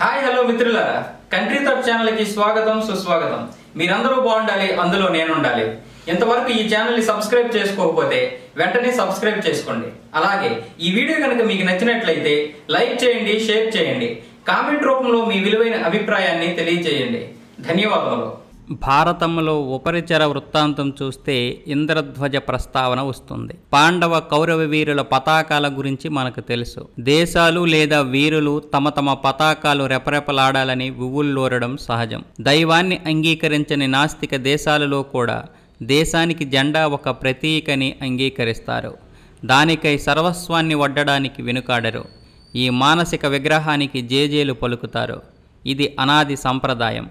Hi hello మిత్రులారా. Country తప్ ఛానల్కి స్వాగతం సుస్వాగతం. మీరందరూ బాగుండాలి అందులో నేను ఉండాలి ఇంతవరకు ఈ ఛానల్ని సబ్స్క్రైబ్ చేసుకోకపోతే వెంటనే సబ్స్క్రైబ్ చేసుకోండి. అలాగే ఈ వీడియో కనుక మీకు నచ్చినట్లయితే లైక్ చేయండి షేర్ చేయండి. కామెంట్ రూపంలో మీ విలువైన అభిప్రాయాన్ని తెలియజేయండి ధన్యవాదములు. భారతంలో ఉపరిచర వృత్తాంతం చూస్తే ఇంద్రధ్వజ ప్రస్తావన వస్తుంది. పాండవ కౌరవ వీరుల పతాకాల గురించి మనకు తెలుసు. దేశాలు లేదా వీరులు తమ తమ పతాకాలు రెపరెపలాడాలని వివుల్లోరడం సహజం. దైవాన్ని అంగీకరించని నాస్తిక దేశాలలో కూడా దేశానికి జెండా ఒక ప్రతీకని అంగీకరిస్తారు. దానికై సర్వస్వాన్ని వడ్డడానికి వెనుకాడరు. ఈ మానసిక విగ్రహానికి జేజేలు పలుకుతారు. ఇది అనాది సంప్రదాయం.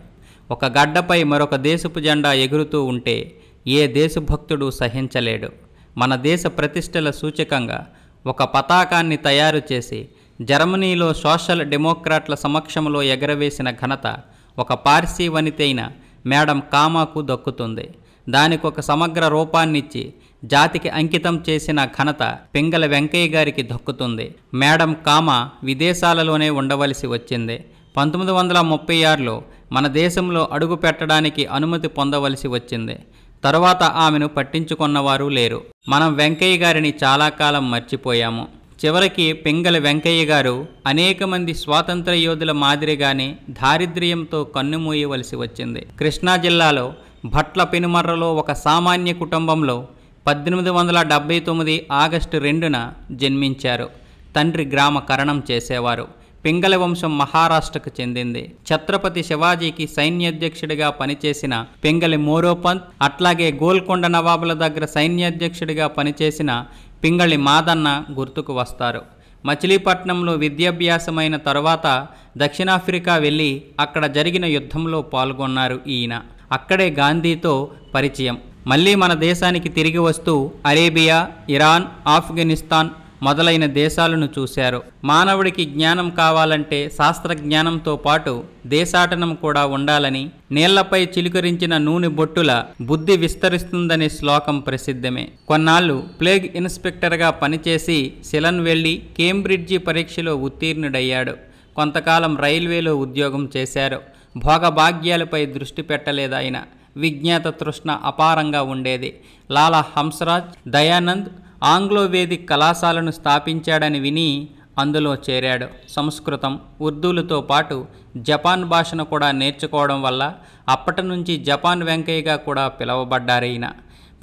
ఒక గడ్డపై మరొక దేశపు జెండా ఎగురుతూ ఉంటే ఏ దేశభక్తుడు సహించలేడు. మన దేశ ప్రతిష్టల సూచకంగా ఒక పతాకాన్ని తయారు చేసి జర్మనీలో సోషల్ డెమోక్రాట్ల సమక్షంలో ఎగరవేసిన ఘనత ఒక పార్సీ వనితైన మేడం కామాకు దక్కుతుంది. దానికొక సమగ్ర రూపాన్నిచ్చి జాతికి అంకితం చేసిన ఘనత పింగల వెంకయ్య గారికి దక్కుతుంది. మేడం కామ విదేశాలలోనే ఉండవలసి వచ్చింది. పంతొమ్మిది వందల ముప్పై ఆరులో మన దేశంలో అడుగు పెట్టడానికి అనుమతి పొందవలసి వచ్చింది. తరువాత ఆమెను పట్టించుకున్నవారు లేరు. మనం వెంకయ్య గారిని చాలా కాలం మర్చిపోయాము. చివరికి పింగళి వెంకయ్య గారు అనేక మంది స్వాతంత్ర యోధుల మాదిరిగానే దారిద్ర్యంతో కన్నుమూయవలసి వచ్చింది. కృష్ణా జిల్లాలో భట్ల పెనుమర్రలో ఒక సామాన్య కుటుంబంలో పద్దెనిమిది వందల డెబ్బై తొమ్మిది ఆగస్టు రెండున జన్మించారు. తండ్రి గ్రామ కరణం చేసేవారు. పింగళ వంశం మహారాష్ట్రకు చెందింది. ఛత్రపతి శివాజీకి సైన్యాధ్యక్షుడిగా పనిచేసిన పింగళి మోరోపంత్ అట్లాగే గోల్కొండ నవాబుల దగ్గర సైన్యాధ్యక్షుడిగా పనిచేసిన పింగళి మాదన్న గుర్తుకు వస్తారు. మచిలీపట్నంలో విద్యాభ్యాసమైన తర్వాత దక్షిణాఫ్రికా వెళ్ళి అక్కడ జరిగిన యుద్ధంలో పాల్గొన్నారు ఈయన. అక్కడే గాంధీతో పరిచయం. మళ్ళీ మన దేశానికి తిరిగి వస్తూ అరేబియా ఇరాన్ ఆఫ్ఘనిస్తాన్ మొదలైన దేశాలను చూశారు. మానవుడికి జ్ఞానం కావాలంటే శాస్త్ర జ్ఞానంతో పాటు దేశాటనం కూడా ఉండాలని నీళ్ళపై చిలుకరించిన నూనె బొట్టుల బుద్ధి విస్తరిస్తుందనే శ్లోకం ప్రసిద్ధమే. కొన్నాళ్ళు ప్లేగ్ ఇన్స్పెక్టర్గా పనిచేసి సిలన్ వెళ్ళి కేంబ్రిడ్జి పరీక్షలో ఉత్తీర్ణుడయ్యాడు. కొంతకాలం రైల్వేలో ఉద్యోగం చేశారు. భోగభాగ్యాలపై దృష్టి పెట్టలేదాయన. విజ్ఞాత తృష్ణ అపారంగా ఉండేది. లాలా హంసరాజ్ దయానంద్ ఆంగ్లోవేదిక్ కళాశాలను స్థాపించాడని విని అందులో చేరాడు. సంస్కృతం ఉర్దూలతో పాటు జపాన్ భాషను కూడా నేర్చుకోవడం వల్ల అప్పటి నుంచి జపాన్ వెంకయ్యగా కూడా పిలువబడ్డారైన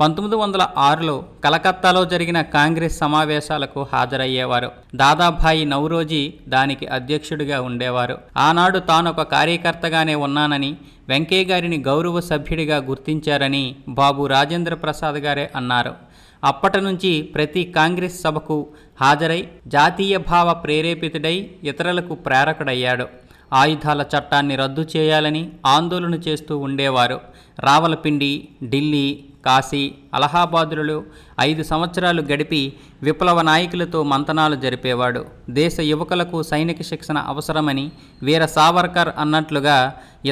పంతొమ్మిది వందల ఆరులో కలకత్తాలో జరిగిన కాంగ్రెస్ సమావేశాలకు హాజరయ్యేవారు. దాదాభాయి నౌరోజీ దానికి అధ్యక్షుడిగా ఉండేవారు. ఆనాడు తాను ఒక కార్యకర్తగానే ఉన్నానని వెంకయ్య గారిని గౌరవ సభ్యుడిగా గుర్తించారని బాబు రాజేంద్ర ప్రసాద్ గారే అన్నారు. అప్పటి నుంచి ప్రతి కాంగ్రెస్ సభకు హాజరై జాతీయ భావ ప్రేరేపితుడై ఇతరులకు ప్రేరకుడయ్యాడు. ఆయుధాల చట్టాన్ని రద్దు చేయాలని ఆందోళన చేస్తూ ఉండేవారు. రావలపిండి ఢిల్లీ కాశీ అలహాబాదులలో ఐదు సంవత్సరాలు గడిపి విప్లవ నాయకులతో మంతనాలు జరిపేవాడు. దేశ యువకులకు సైనిక శిక్షణ అవసరమని వీర సావర్కర్ అన్నట్లుగా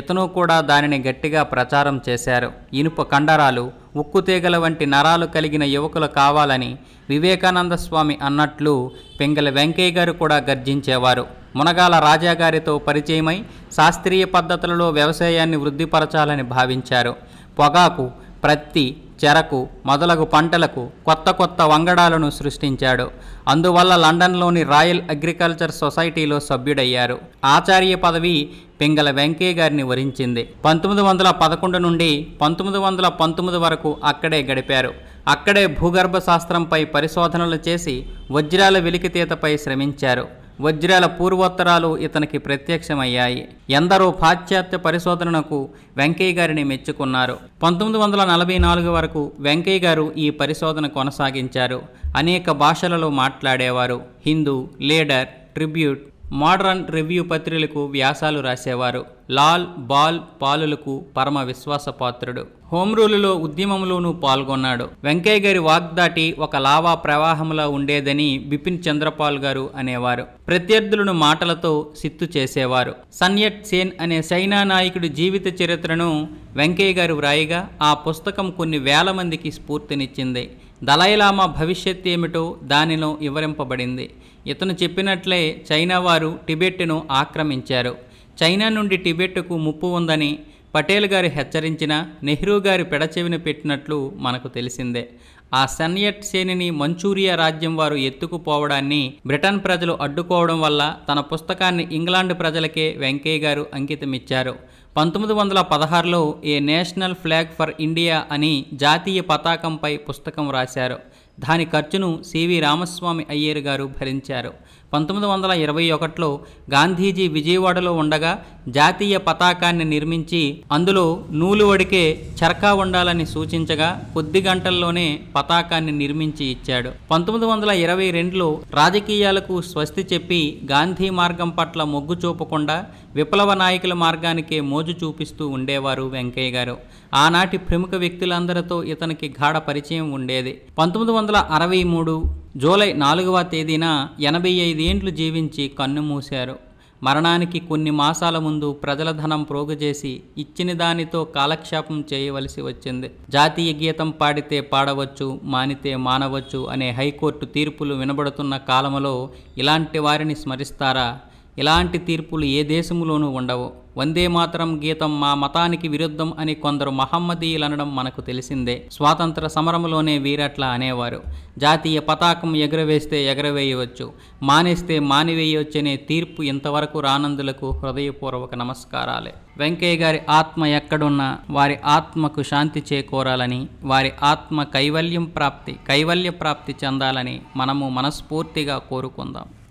ఇతను కూడా దానిని గట్టిగా ప్రచారం చేశారు. ఇనుప కండరాలు ఉక్కు తీగల వంటి నరాలు కలిగిన యువకులు కావాలని వివేకానంద స్వామి అన్నట్లు పెంగల వెంకయ్య గారు కూడా గర్జించేవారు. మునగాల రాజాగారితో పరిచయమై శాస్త్రీయ పద్ధతులలో వ్యవసాయాన్ని వృద్ధిపరచాలని భావించారు. పొగాకు ప్రత్తి చెరకు మొదలగు పంటలకు కొత్త కొత్త వంగడాలను సృష్టించాడు. అందువల్ల లండన్లోని రాయల్ అగ్రికల్చర్ సొసైటీలో సభ్యుడయ్యారు. ఆచార్య పదవి పింగళ వెంకయ్య గారిని వరించింది. పంతొమ్మిది వందల పదకొండు నుండి పంతొమ్మిది వందల పంతొమ్మిది వరకు అక్కడే గడిపారు. అక్కడే భూగర్భ శాస్త్రంపై పరిశోధనలు చేసి వజ్రాల వెలికితీతపై శ్రమించారు. వజ్రాల పూర్వోత్తరాలు ఇతనికి ప్రత్యక్షమయ్యాయి. ఎందరో పాశ్చాత్య పరిశోధనకు వెంకయ్య గారిని మెచ్చుకున్నారు. పంతొమ్మిది వందల నలభై నాలుగు వరకు వెంకయ్య గారు ఈ పరిశోధన కొనసాగించారు. అనేక భాషలలో మాట్లాడేవారు. Hindu Leader Tribune Modern Review పత్రికలకు వ్యాసాలు రాసేవారు. లాల్ బాల్ పాలులకు పరమ విశ్వాసపాత్రుడు. హోమ్ రూలులో ఉద్యమంలోనూ పాల్గొన్నాడు. వెంకయ్య గారి వాగ్దాటి ఒక లావా ప్రవాహంలా ఉండేదని బిపిన్ చంద్రపాల్ గారు అనేవారు. ప్రత్యర్థులను మాటలతో సిత్తు చేసేవారు. సన్యట్ సేన్ అనే సైనా నాయకుడి జీవిత చరిత్రను వెంకయ్య గారు వ్రాయిగా ఆ పుస్తకం కొన్ని వేల మందికి స్ఫూర్తినిచ్చింది. దలైలామా భవిష్యత్ ఏమిటో దానిలో వివరింపబడింది. ఇతను చెప్పినట్లే చైనా వారు టిబెట్ను ఆక్రమించారు. చైనా నుండి టిబెట్కు ముప్పు ఉందని పటేల్ గారు హెచ్చరించిన నెహ్రూ గారి పెడచెవిన పెట్టినట్లు మనకు తెలిసిందే. ఆ సన్యట్ శ్రేణిని మంచూరియా రాజ్యం వారు ఎత్తుకుపోవడాన్ని బ్రిటన్ ప్రజలు అడ్డుకోవడం వల్ల తన పుస్తకాన్ని ఇంగ్లాండ్ ప్రజలకే వెంకయ్య గారు అంకితమిచ్చారు. పంతొమ్మిది వందల పదహారులో a national flag for India అని జాతీయ పతాకంపై పుస్తకం రాశారు. దాని ఖర్చును సివి రామస్వామి అయ్యర్ గారు భరించారు. పంతొమ్మిది వందల ఇరవై ఒకటిలో గాంధీజీ విజయవాడలో ఉండగా జాతీయ పతాకాన్ని నిర్మించి అందులో నూలు వడికే చరకా ఉండాలని సూచించగా కొద్ది గంటల్లోనే పతాకాన్ని నిర్మించి ఇచ్చాడు. పంతొమ్మిది వందల ఇరవై రెండులో రాజకీయాలకు స్వస్తి చెప్పి గాంధీ మార్గం పట్ల మొగ్గు చూపకుండా విప్లవ నాయకుల మార్గానికే మోజు చూపిస్తూ ఉండేవారు వెంకయ్య గారు. ఆనాటి ప్రముఖ వ్యక్తులందరితో ఇతనికి గాఢ పరిచయం ఉండేది. పంతొమ్మిది వందల అరవై మూడు జూలై నాలుగవ తేదీన ఎనభై ఐదేండ్లు జీవించి కన్నుమూశారు. మరణానికి కొన్ని మాసాల ముందు ప్రజల ధనం ప్రోగుచేసి ఇచ్చిన దానితో కాలక్షేపం చేయవలసి వచ్చింది. జాతీయ గీతం పాడితే పాడవచ్చు మానితే మానవచ్చు అనే హైకోర్టు తీర్పులు వినబడుతున్న కాలంలో ఇలాంటి వారిని స్మరిస్తారా? ఇలాంటి తీర్పులు ఏ దేశములోనూ ఉండవు. వందే మాతరం గీతం మా మతానికి విరుద్ధం అని కొందరు మహమ్మదీయులనడం మనకు తెలిసిందే. స్వాతంత్ర సమరంలోనే వీరట్లా అనేవారు. జాతీయ పతాకం ఎగరవేస్తే ఎగరవేయవచ్చు. మానేస్తే మానివేయవచ్చనే తీర్పు ఇంతవరకు రానందులకు హృదయపూర్వక నమస్కారాలే. వెంకయ్య గారి ఆత్మ ఎక్కడున్నా వారి ఆత్మకు శాంతి చేకూరాలని వారి ఆత్మ కైవల్యం ప్రాప్తి కైవల్య ప్రాప్తి చెందాలని మనము మనస్ఫూర్తిగా కోరుకుందాం.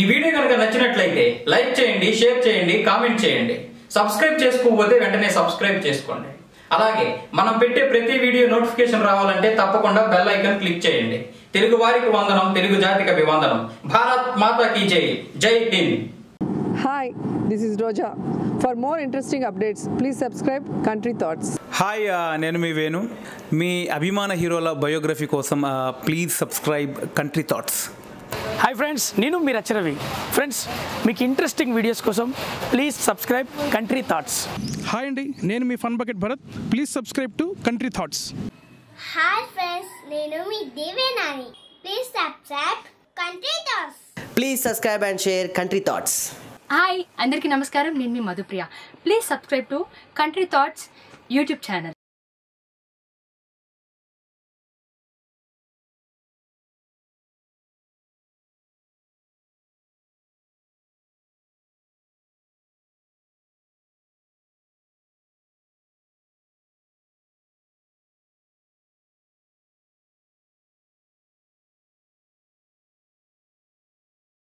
ఈ వీడియో కనుక నచ్చినట్లయితే లైక్ చేయండి షేర్ చేయండి కామెంట్ చేయండి. సబ్స్క్రైబ్ చేసుకోకపోతే వెంటనే సబ్స్క్రైబ్ చేసుకోండి. అలాగే మనం పెట్టే ప్రతి వీడియో నోటిఫికేషన్ రావాలంటే తప్పకుండా బెల్ ఐకాన్ క్లిక్ చేయండి. తెలుగు వారికి వందనం తెలుగు జాతికి అభివందనం. భారత్ మాతా కీ జై. జై హింద్. Hi, this is Roja. For more interesting updates, please subscribe Country Thoughts. హాయ్ నేను మీ వేణు. మీ అభిమాన హీరోల బయోగ్రఫీ కోసం please subscribe Country Thoughts hi friends నేను మీ రచరవి ఫ్రెండ్స్ మీకు ఇంట్రెస్టింగ్ వీడియోస్ కోసం please subscribe Country Thoughts hi అండి నేను మీ fun bucket Bharath please subscribe to Country Thoughts hi friends నేను మీ Devenani please subscribe Country Thoughts Please subscribe and share Country Thoughts. Hi అందరికీ నమస్కారం. నేను మీ Madhupriya. Please subscribe to Country Thoughts YouTube channel